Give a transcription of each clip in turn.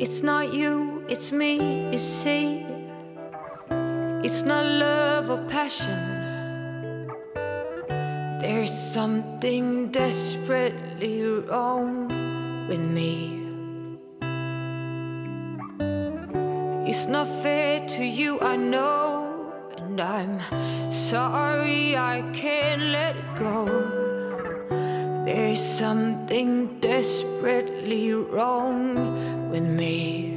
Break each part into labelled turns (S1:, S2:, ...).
S1: It's not you, it's me, you see. It's not love or passion. There's something desperately wrong with me. It's not fair to you, I know. And I'm sorry I can't let it go. There's something desperately wrong with me.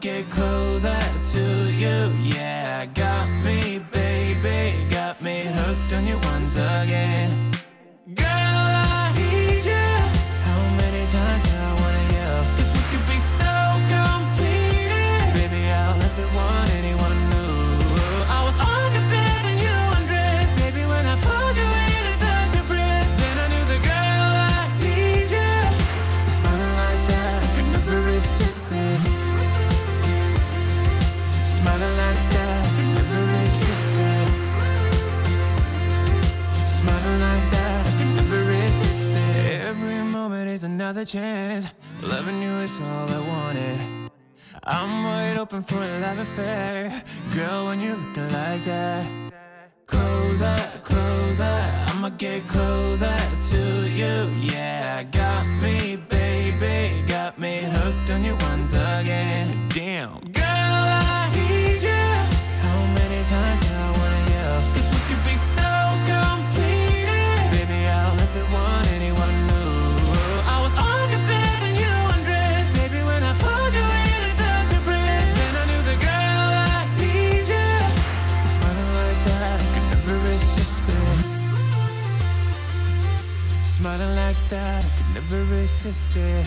S1: get
S2: closer to you. Yeah, got me, baby. Got me hooked on you once again. another chance. Loving you is all I wanted. I'm wide open for a love affair. Girl, when you're looking like that Closer, closer I'ma get closer to you. Yeah, got me, baby Got me hooked on you once again. Damn. that, I could never resist it.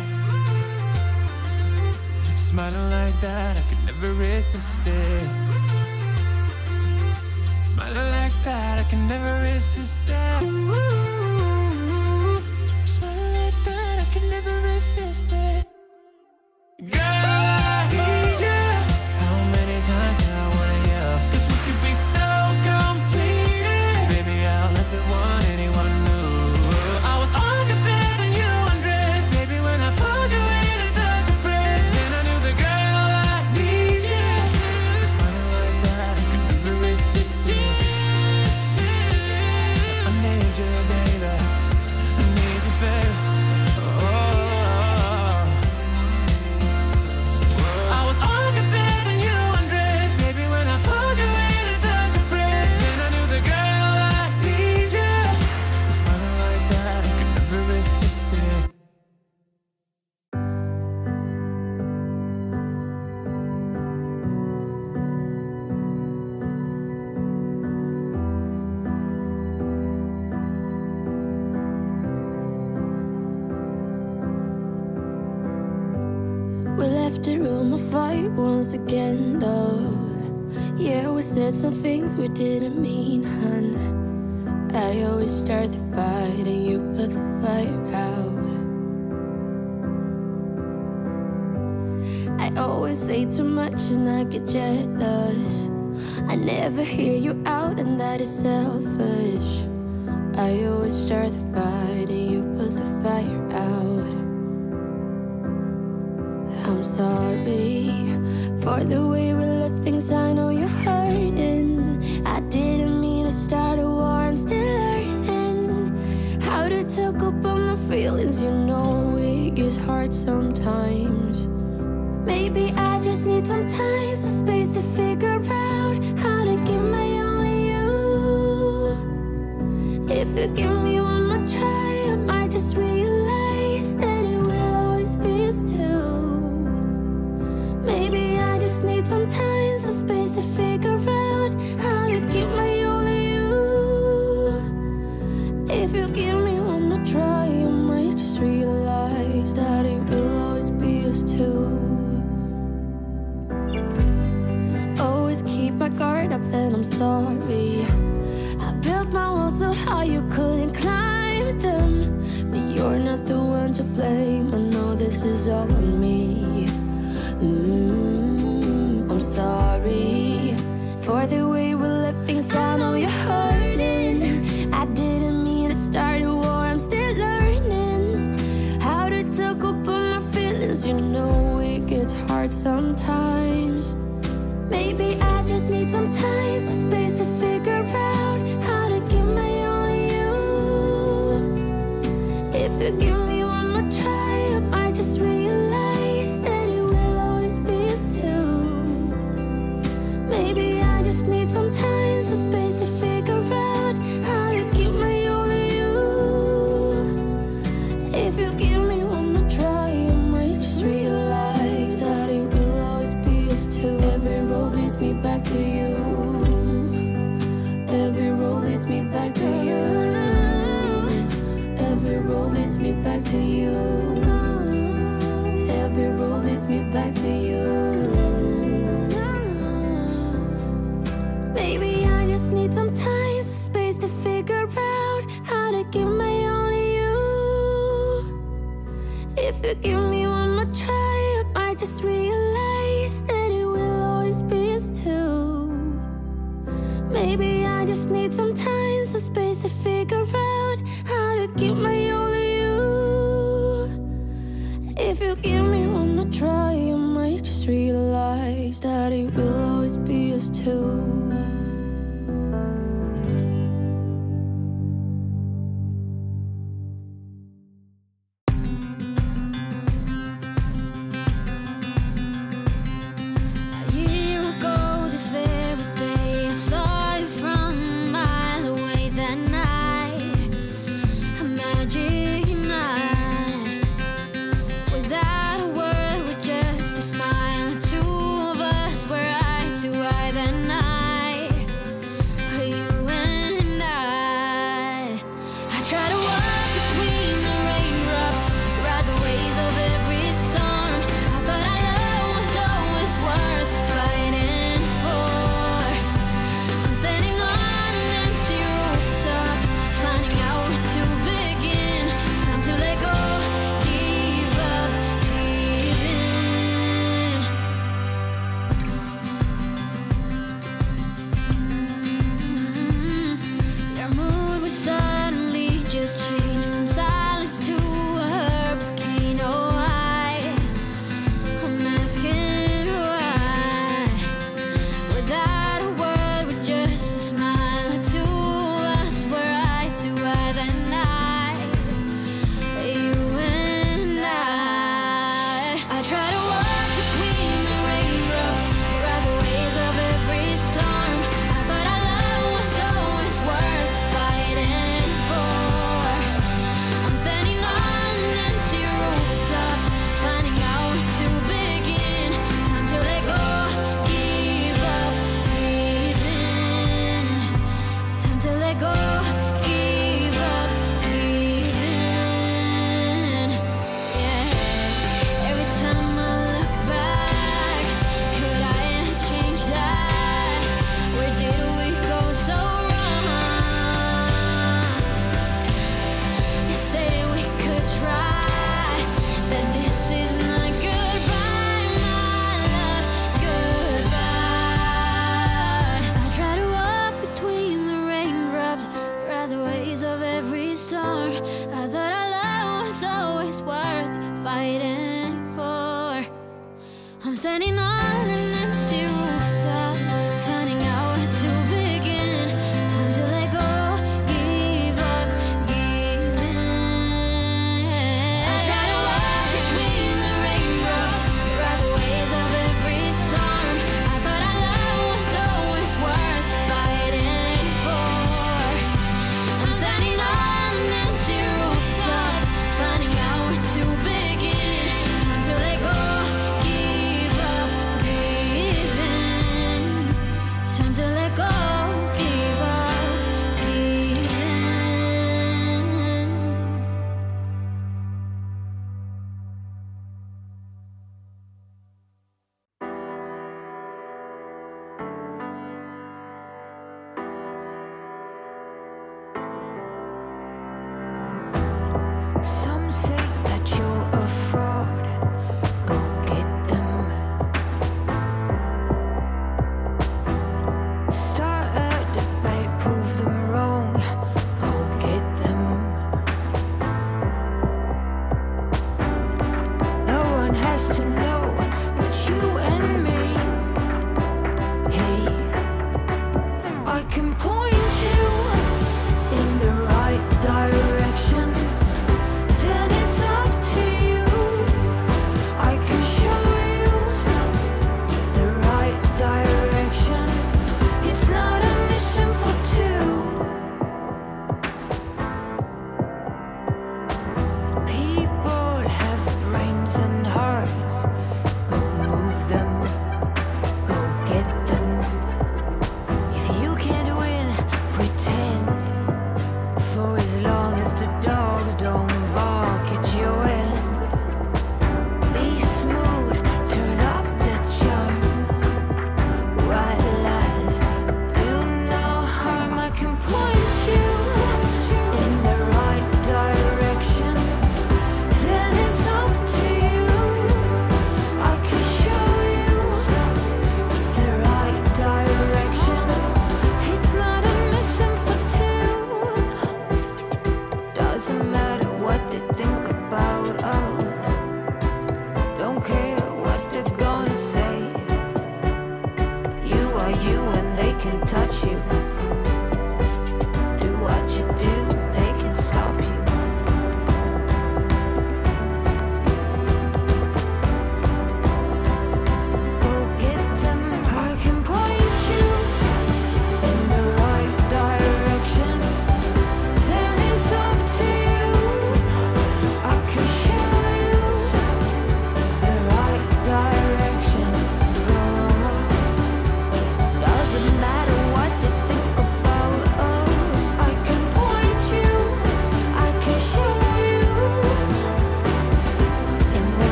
S2: Smiling like that, I could never resist it. Smiling like that, I can never resist it.
S3: things we didn't mean, hun. I always start the fight and you put the fire out. I always say too much and I get jealous. I never hear you out, and that is selfish. I always start the fight and you put the fire out. I'm sorry for the way we left things. I know you're hurting. I didn't mean to start a war, I'm still learning. How to talk about my feelings, you know it is hard sometimes. Maybe I just need some time, some space to figure out How to give my only you. If you give me one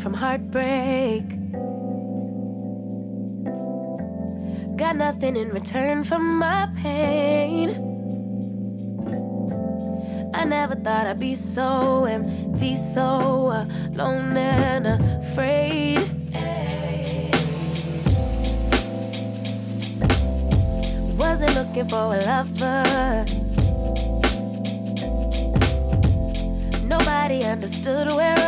S1: from
S4: heartbreak. Got nothing in return for my pain. I never thought I'd be so empty, so alone and afraid. Wasn't looking for a lover. Nobody understood where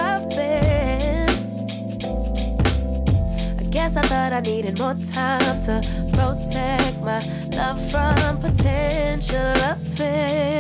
S4: but I needed more time to protect my love from potential offense.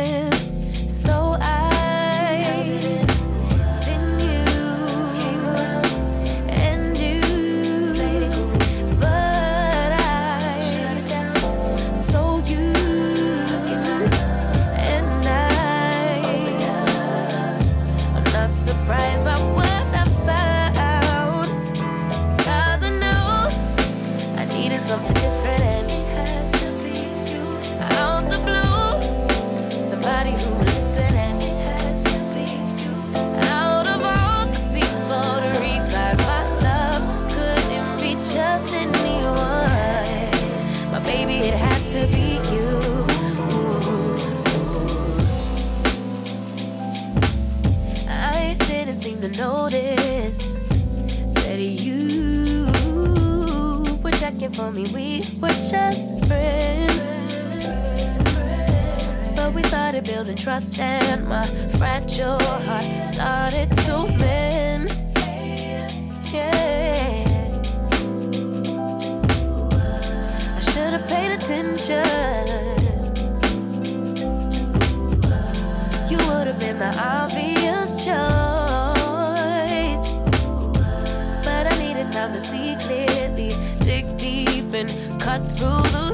S4: for me. We were just friends. But we started building trust, and my fragile heart started to mend. Yeah. I should have paid attention. You would have been the obvious choice. cut through the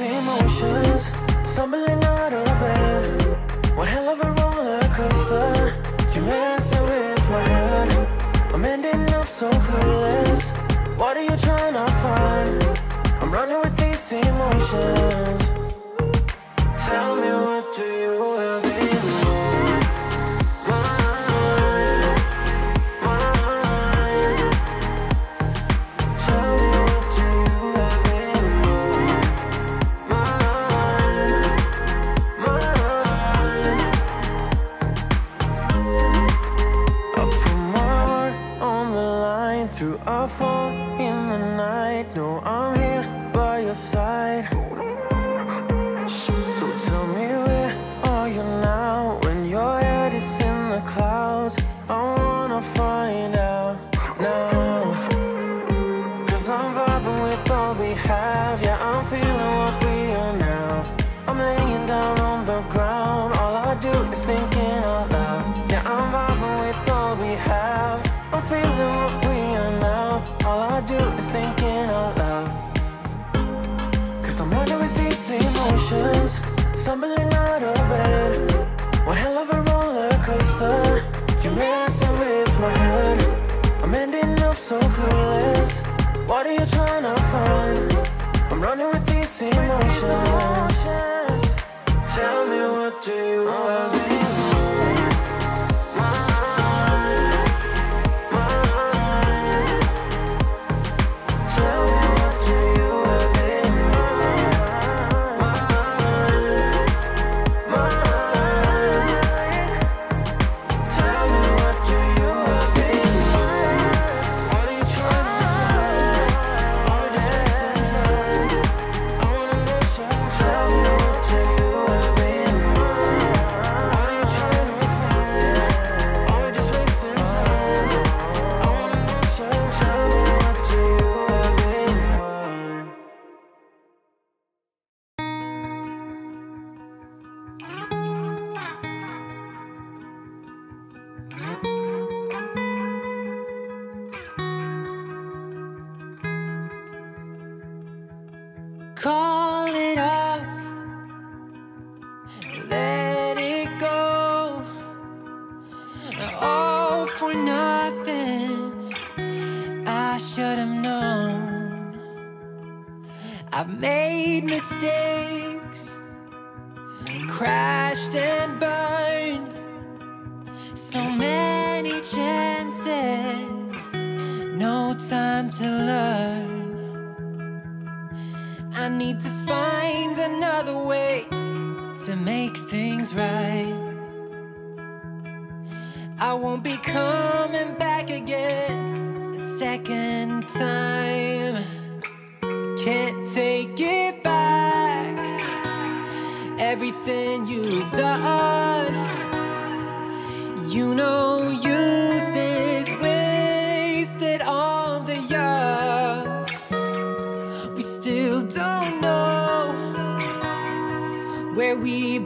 S5: emotions Stumbling out of bed. One hell of a roller coaster You messing with my head. I'm ending up so clueless. What are you trying to find? I'm running with these emotions. Tell me let it go. All
S1: for nothing, I should have known. I've made mistakes, crashed and burned. So many chances, no time to learn. I need to find another way to make things right. I won't be coming back again a second time. Can't take it back. Everything you've done, you know.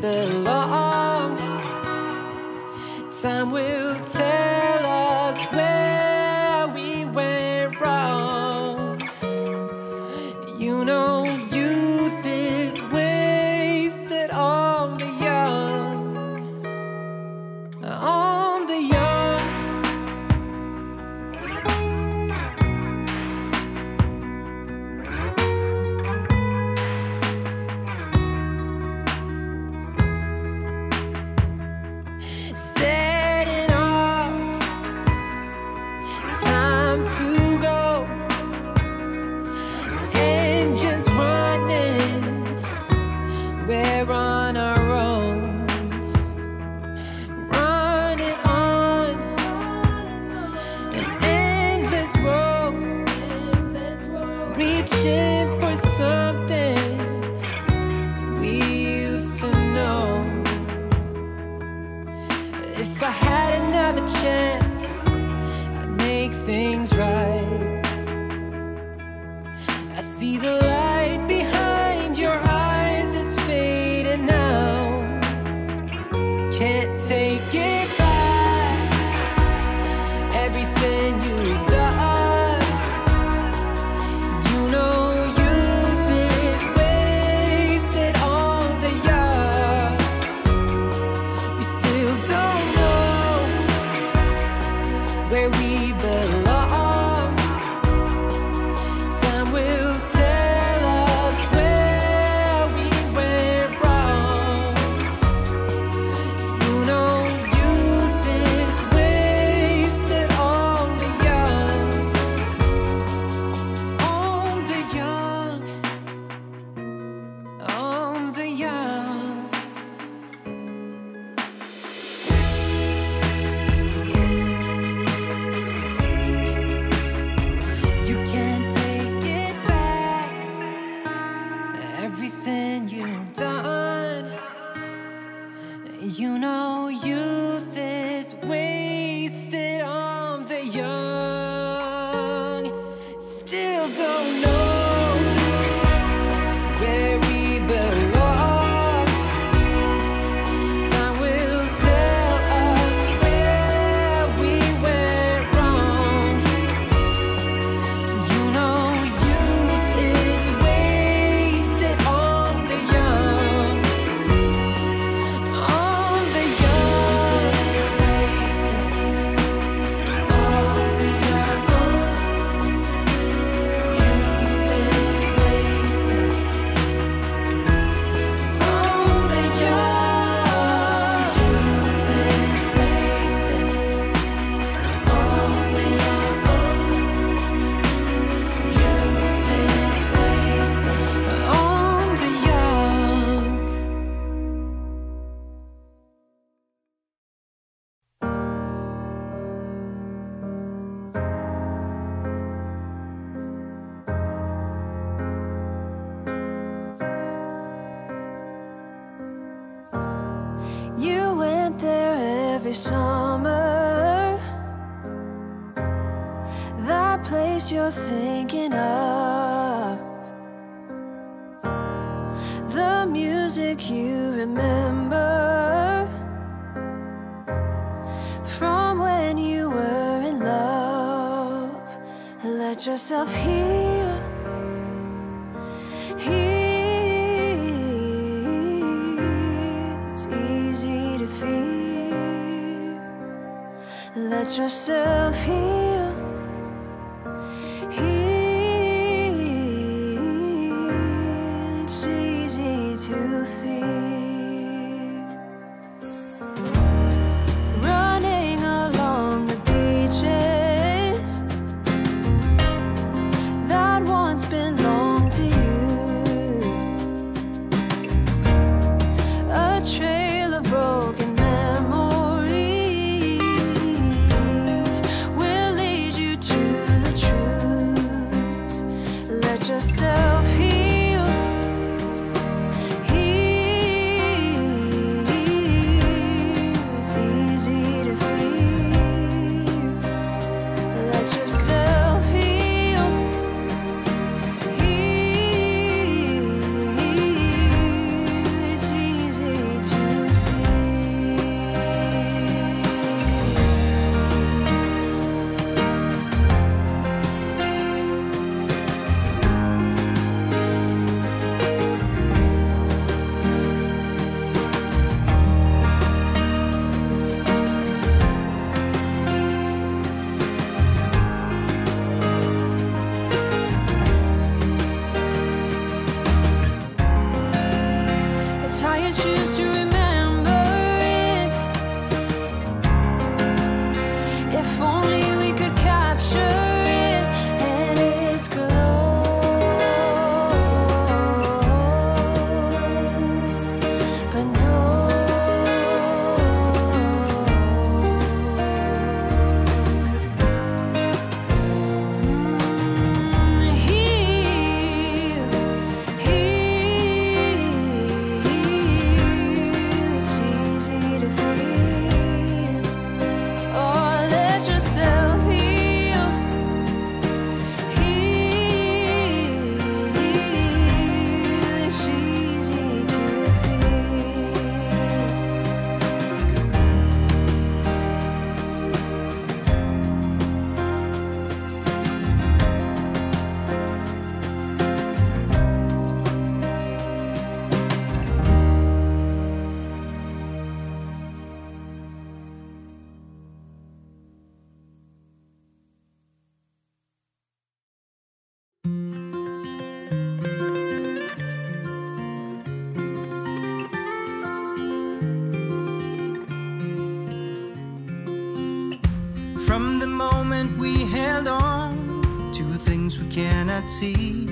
S1: belong. Time will tell. things we
S6: cannot see.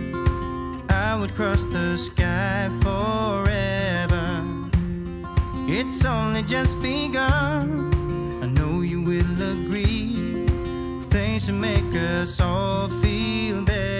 S6: I would cross the sky forever. It's only just begun. I know you will agree. Things to make us all feel better.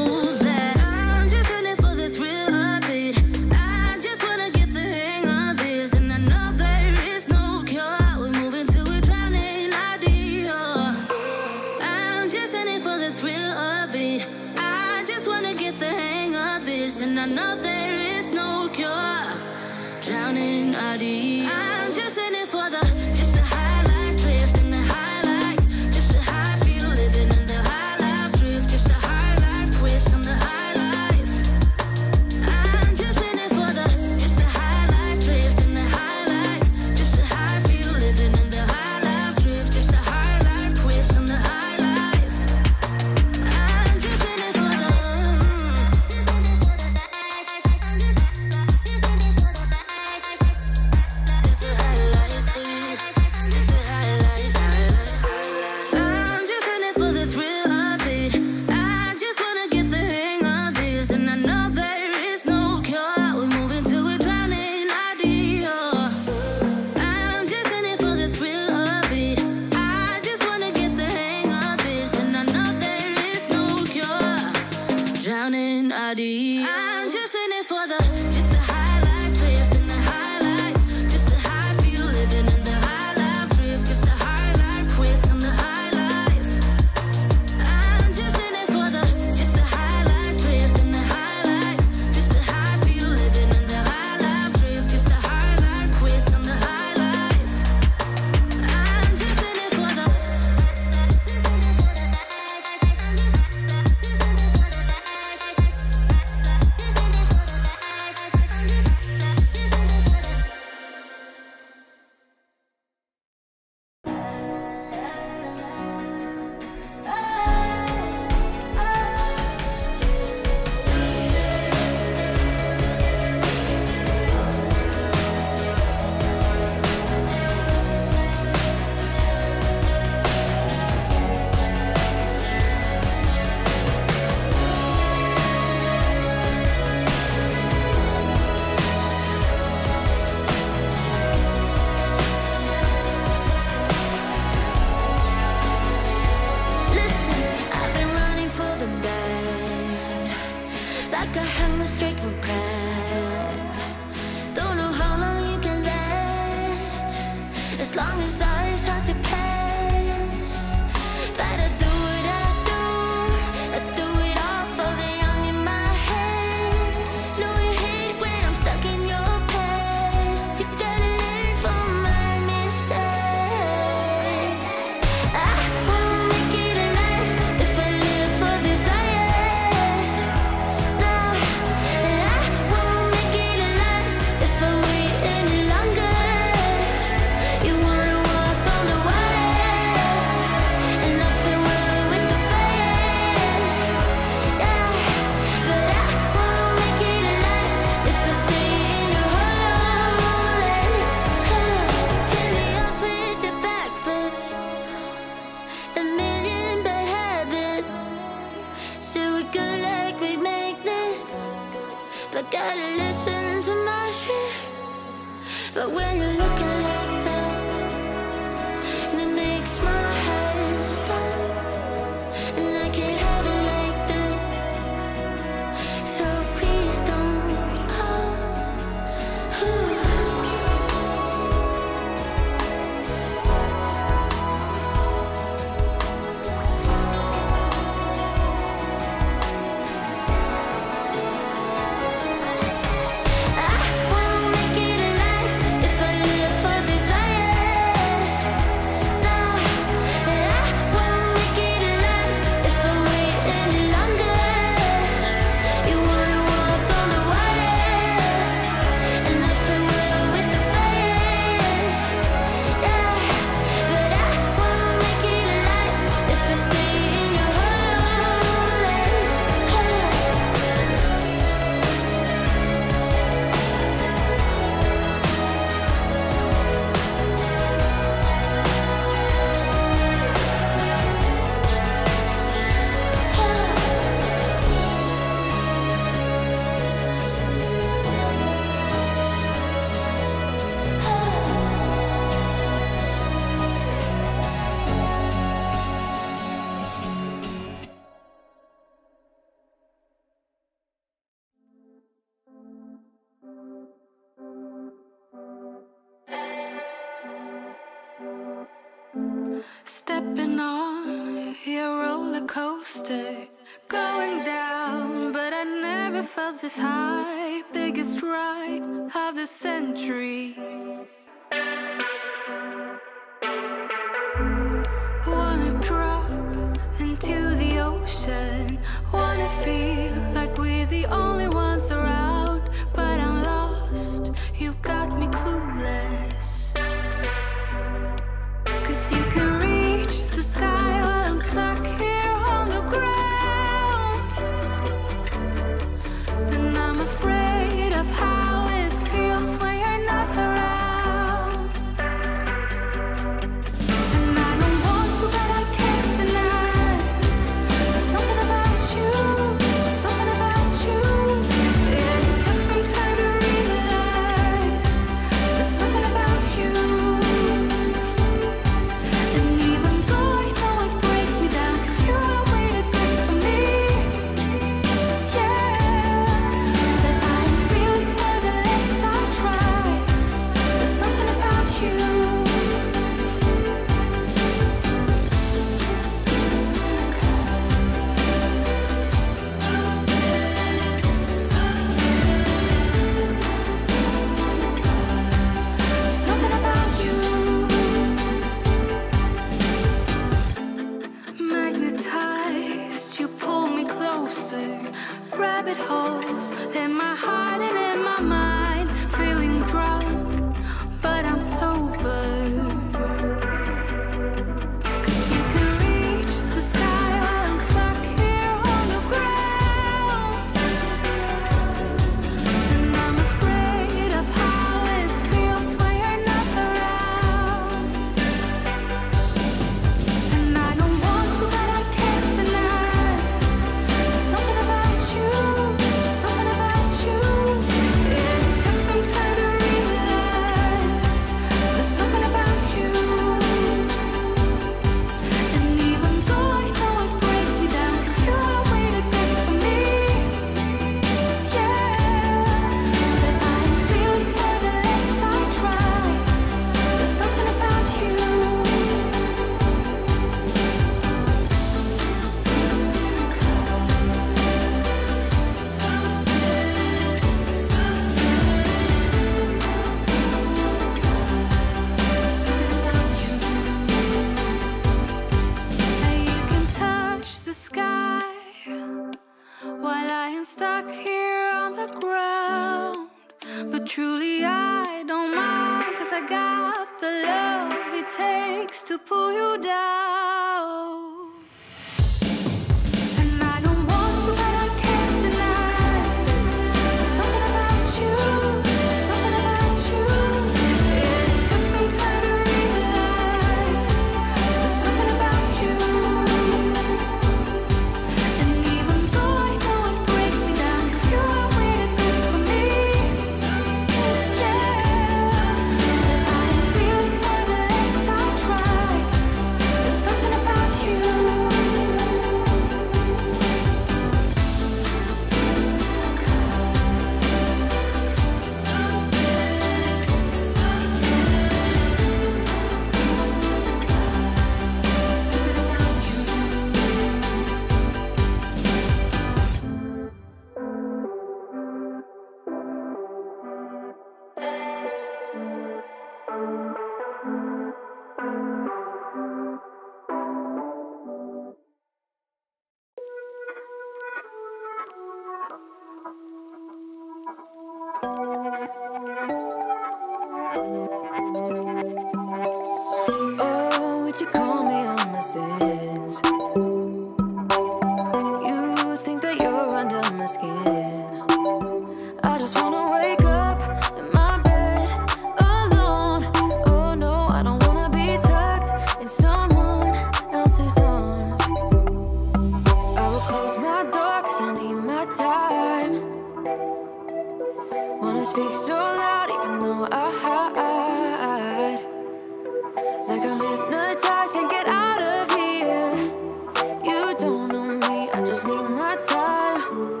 S6: time,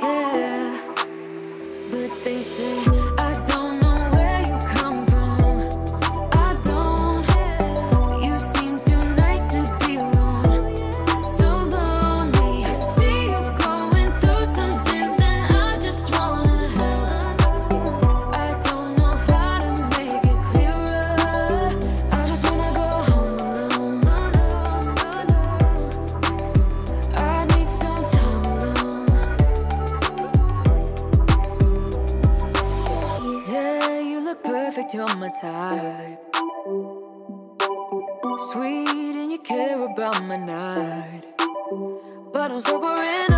S2: yeah.
S4: But
S1: they say. I'm my type. Sweet and you care about my night. But I'm sobering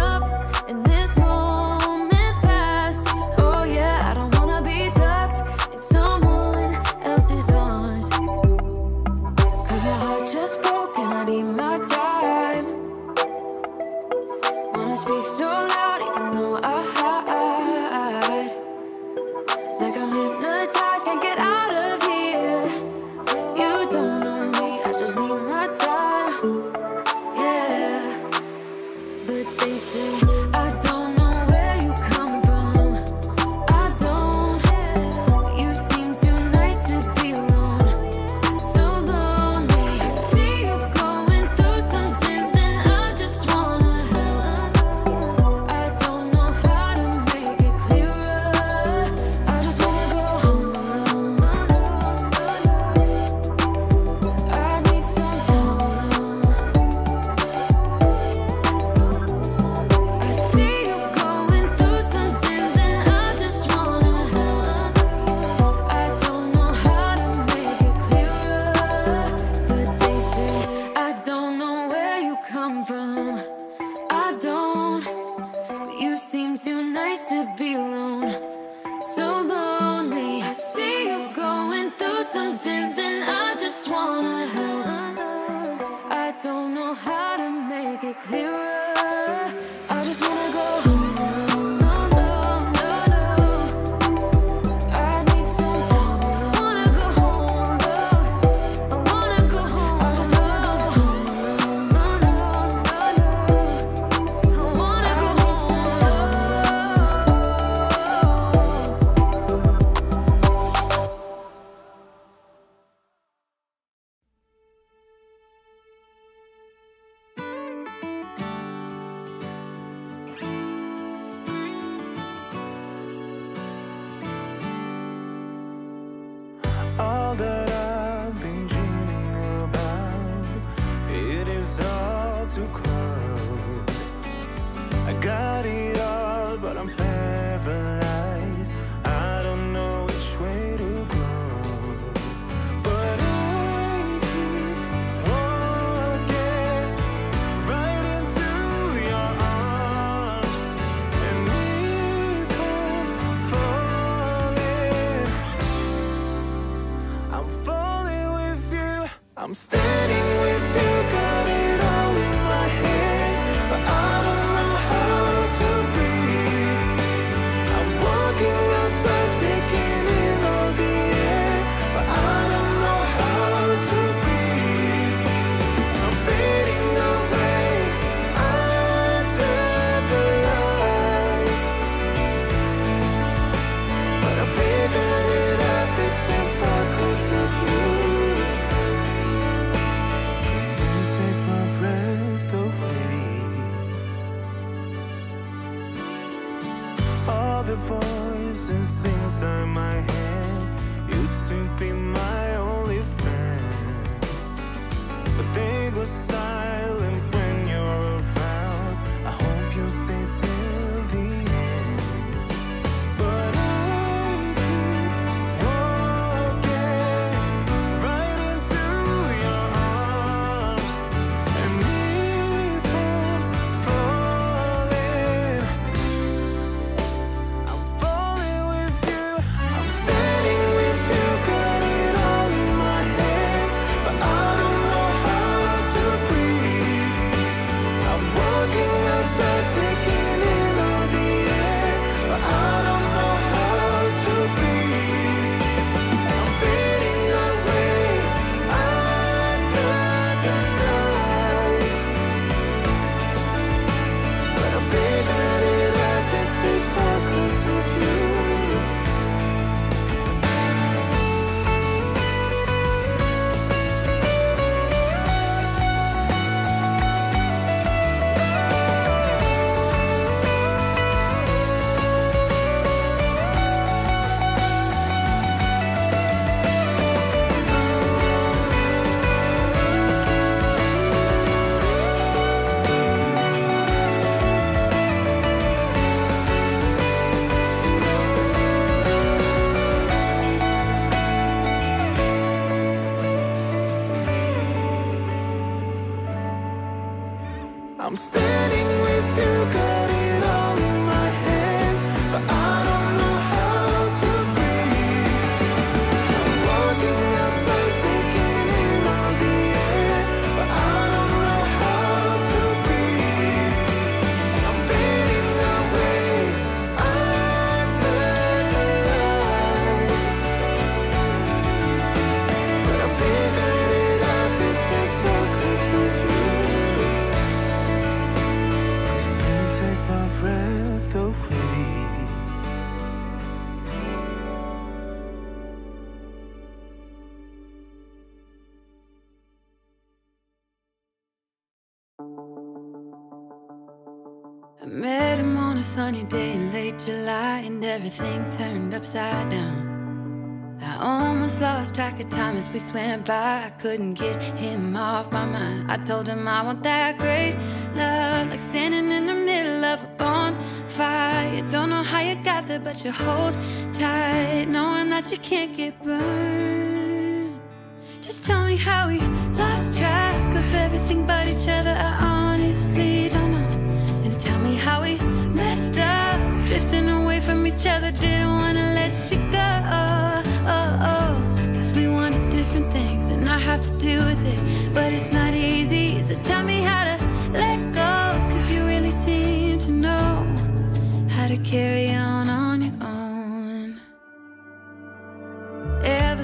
S1: everything turned upside down. I almost lost track of time as weeks went by. I couldn't get him off my mind. I told him I want that great love, like standing in the middle of a bonfire. Don't know how you got there, but you hold tight, knowing that you can't get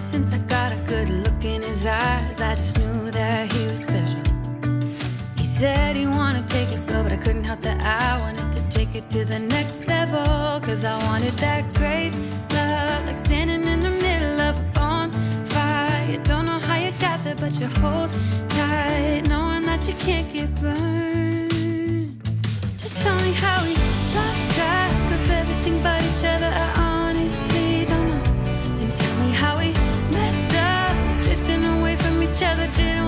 S1: Ever since I got a good look in his eyes, I just knew that he was special. He said he wanted to take it slow, but I couldn't help that I wanted to take it to the next level. Cause I wanted that great love, like standing in the middle of a bonfire. Don't know how you got there, but you hold tight, knowing that you can't get burned. Just tell me how we lost track of everything but each other. I together till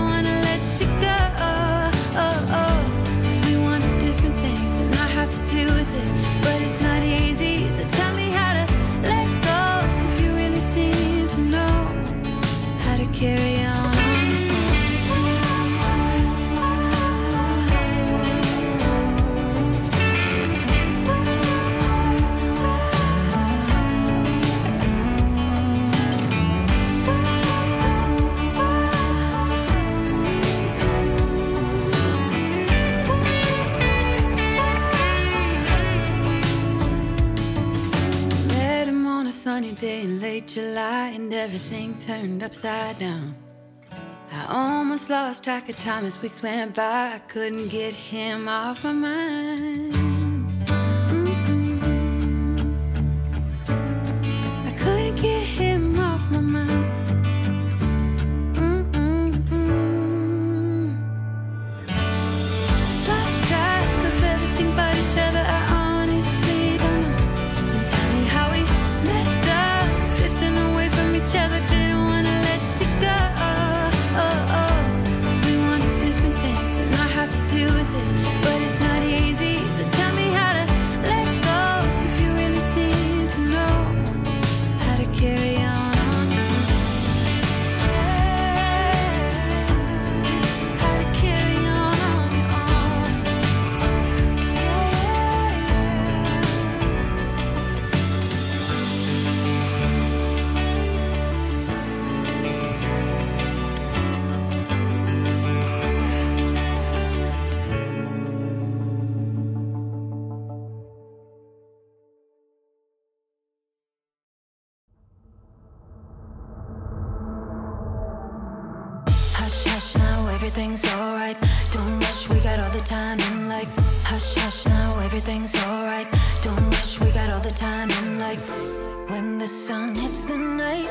S1: birthday in late July and everything turned upside down. I almost lost track of time as weeks went by. I couldn't get him off my mind. time in life. Hush, hush, now everything's alright. Don't rush, we got all the time in life. When the sun hits the night,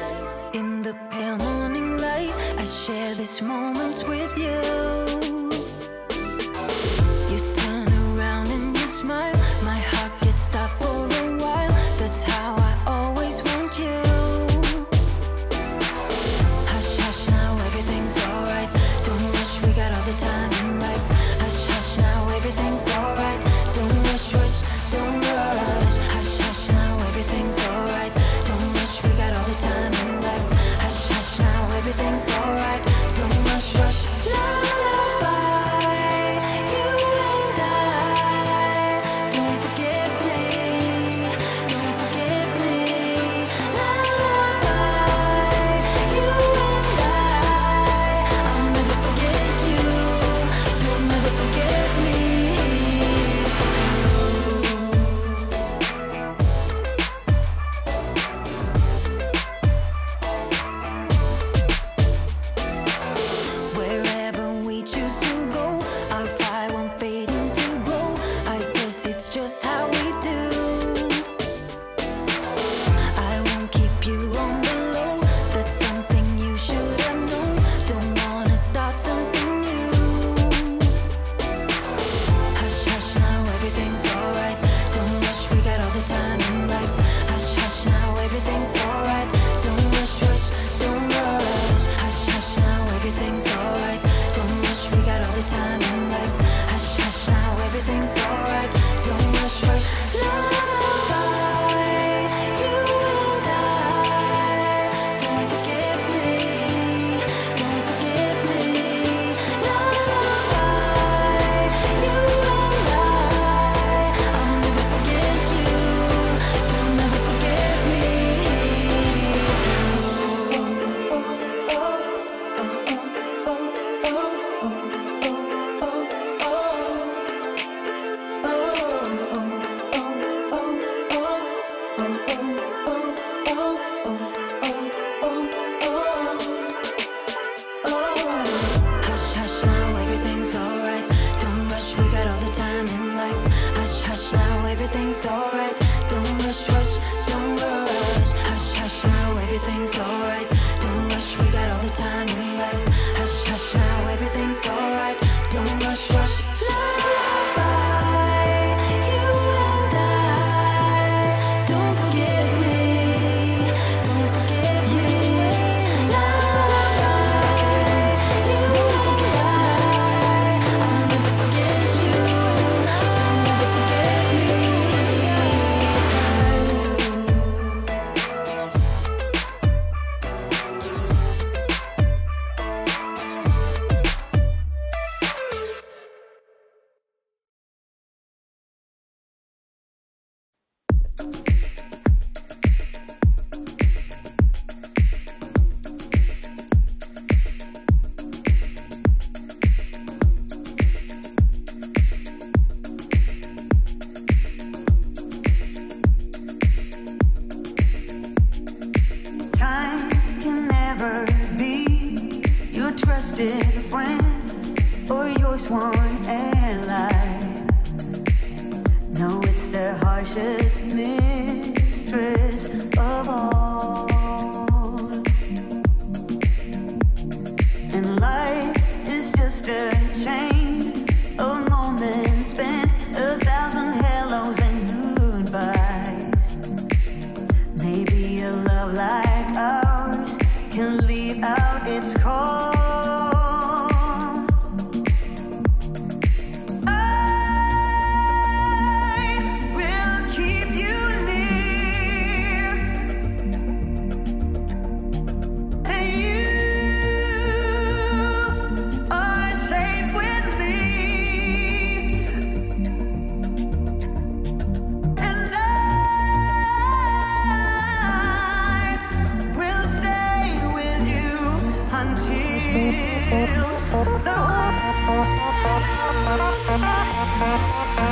S1: in the pale morning light, I share these moments with you. You turn around and you smile, my heart gets stopped for until the Seasons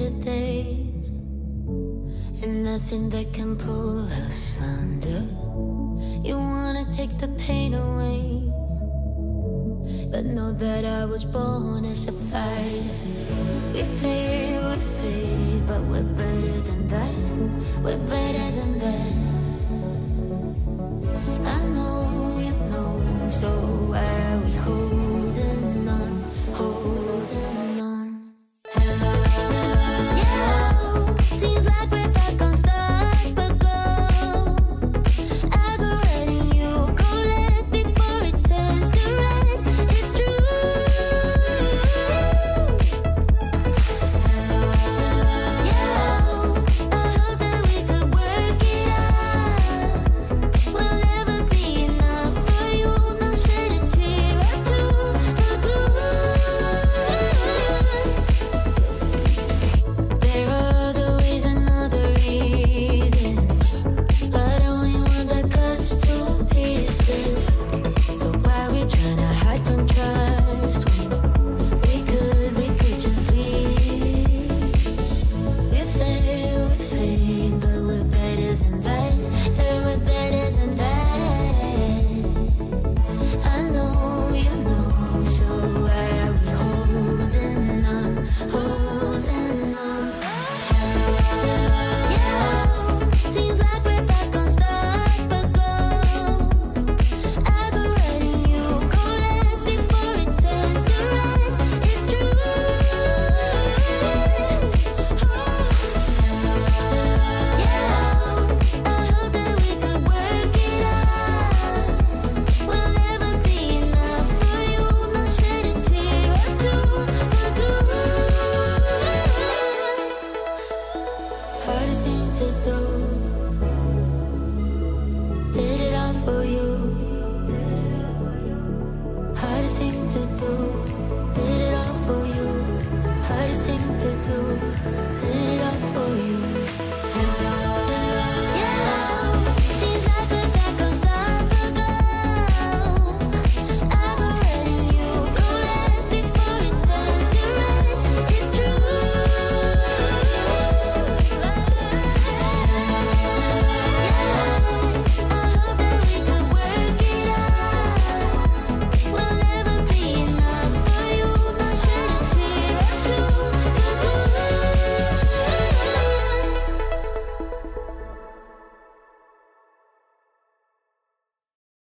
S1: better days and nothing that can pull us under. You wanna take the pain away, but know that I
S7: was born as a fighter. We fade, we fade, but
S4: we're better than that. We're better
S8: than that. I know
S3: you know, so why we hold.